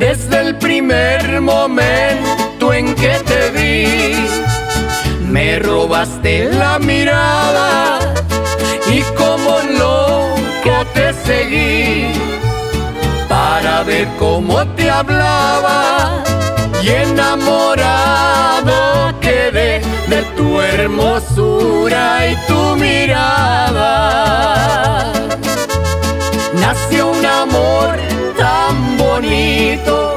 Desde el primer momento en que te vi, me robaste la mirada y como loco te seguí para ver cómo te hablaba y enamorado quedé de tu hermosura y tu mirada. Nació un amor tan bonito,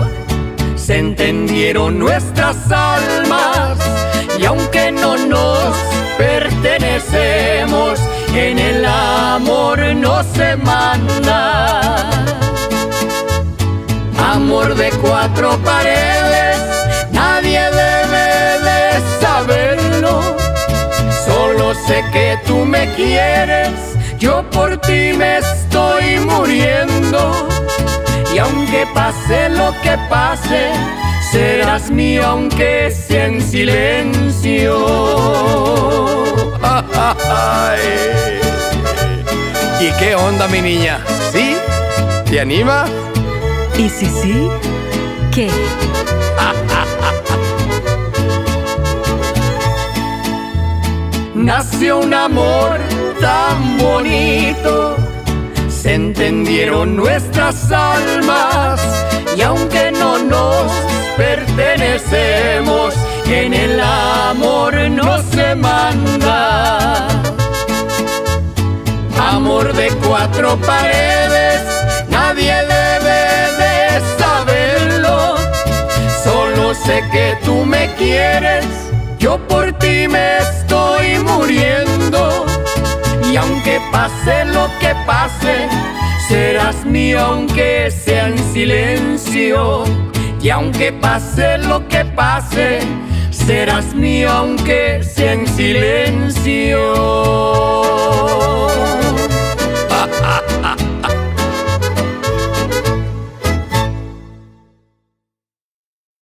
se entendieron nuestras almas y aunque no nos pertenecemos, en el amor no se manda. Amor de cuatro paredes, nadie debe de saberlo. Solo sé que tú me quieres, yo por ti me estoy muriendo. Y aunque pase lo que pase, serás mío aunque sea en silencio. ¿Y qué onda, mi niña? ¿Sí? ¿Te anima? ¿Y si sí? ¿Qué? Nació un amor tan bonito, se entendieron nuestras almas y aunque no nos pertenecemos, en el amor no se manda. Amor de cuatro paredes, nadie debe de saberlo. Solo sé que tú me quieres, yo por ti me estoy muriendo. Y aunque pase lo que pase, serás mío aunque sea en silencio. Y aunque pase lo que pase, serás mío aunque sea en silencio.